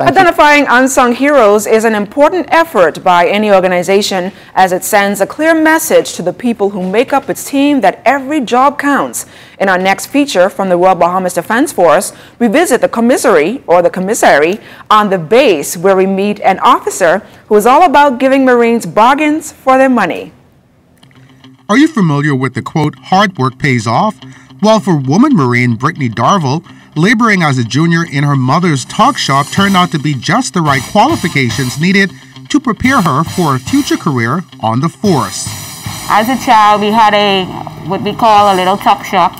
Identifying unsung heroes is an important effort by any organization as it sends a clear message to the people who make up its team that every job counts. In our next feature from the Royal Bahamas Defense Force, we visit the commissary or the commissary on the base where we meet an officer who is all about giving Marines bargains for their money. Are you familiar with the quote, hard work pays off? Well, for woman Marine Brittney Darville, laboring as a junior in her mother's talk shop turned out to be just the right qualifications needed to prepare her for a future career on the force. As a child, we had a what we call a little talk shop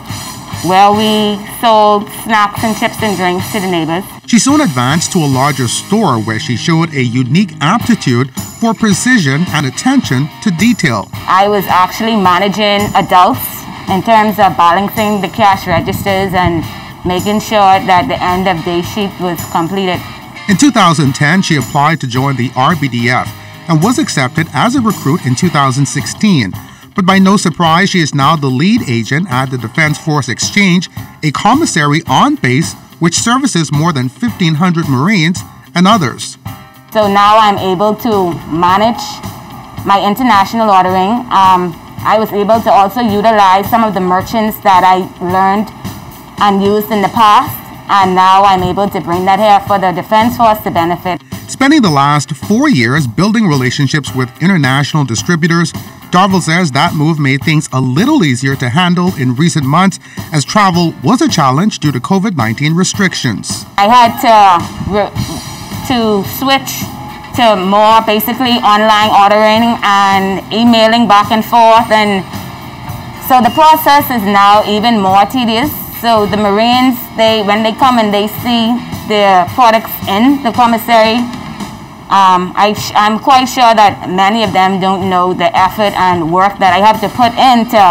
where we sold snacks and chips and drinks to the neighbors. She soon advanced to a larger store where she showed a unique aptitude for precision and attention to detail. I was actually managing adults in terms of balancing the cash registers and making sure that the end of day sheet was completed. In 2010, she applied to join the RBDF and was accepted as a recruit in 2016. But by no surprise, she is now the lead agent at the Defense Force Exchange, a commissary on base which services more than 1,500 Marines and others. So now I'm able to manage my international ordering. Um, I was able to also utilize some of the merchants that I learned and used in the past, and now I'm able to bring that here for the Defense Force to benefit. Spending the last four years building relationships with international distributors, Darville says that move made things a little easier to handle in recent months as travel was a challenge due to COVID 19 restrictions. I had to, to switch to more basically online ordering and emailing back and forth, and so the process is now even more tedious so the Marines, they when they come and they see the products in the commissary, um, I I'm quite sure that many of them don't know the effort and work that I have to put into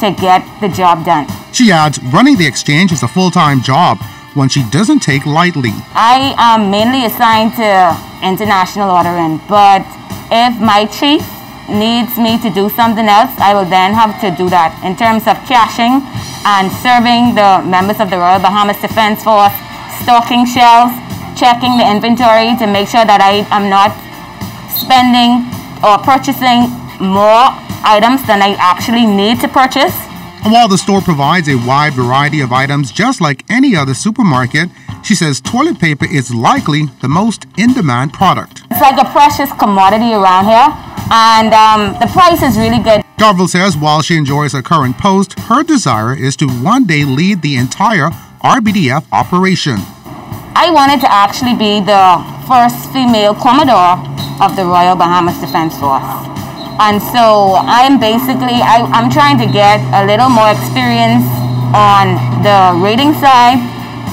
to get the job done. She adds, running the exchange is a full-time job, one she doesn't take lightly. I am mainly assigned to international ordering, but if my chief needs me to do something else, I will then have to do that. In terms of cashing, and serving the members of the Royal Bahamas Defense Force, stocking shelves, checking the inventory to make sure that I am not spending or purchasing more items than I actually need to purchase. While the store provides a wide variety of items just like any other supermarket, she says toilet paper is likely the most in demand product. It's like a precious commodity around here, and um, the price is really good. Darville says while she enjoys her current post, her desire is to one day lead the entire RBDF operation. I wanted to actually be the first female Commodore of the Royal Bahamas Defense Force. And so I'm basically, I, am trying to get a little more experience on the rating side.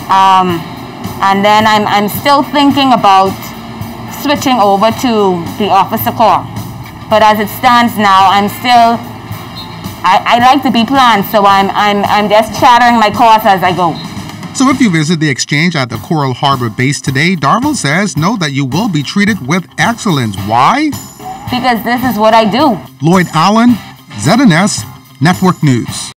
Um, and then I'm, I'm still thinking about switching over to the officer corps. But as it stands now, I'm still, I, I like to be planned, so I'm, I'm, I'm just chattering my course as I go. So if you visit the exchange at the Coral Harbor base today, Darville says know that you will be treated with excellence. Why? Because this is what I do. Lloyd Allen, ZNS Network News.